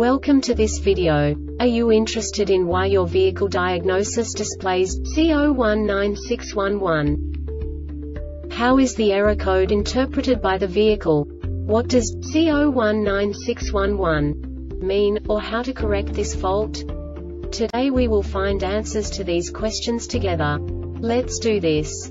Welcome to this video. Are you interested in why your vehicle diagnosis displays C019611? How is the error code interpreted by the vehicle? What does C019611 mean, or how to correct this fault? Today we will find answers to these questions together. Let's do this.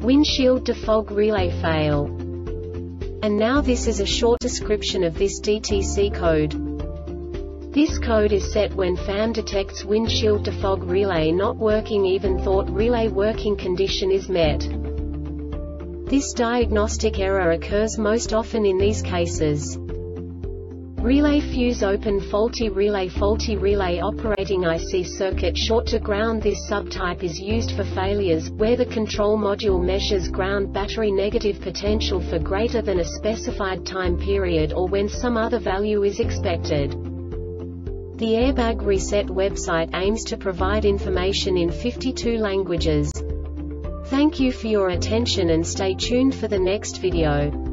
Windshield defog relay fail. And now this is a short description of this DTC code. This code is set when FAM detects windshield defog relay not working even thought relay working condition is met. This diagnostic error occurs most often in these cases. Relay fuse open faulty relay faulty relay operating IC circuit short to ground This subtype is used for failures, where the control module measures ground battery negative potential for greater than a specified time period or when some other value is expected. The Airbag Reset website aims to provide information in 52 languages. Thank you for your attention and stay tuned for the next video.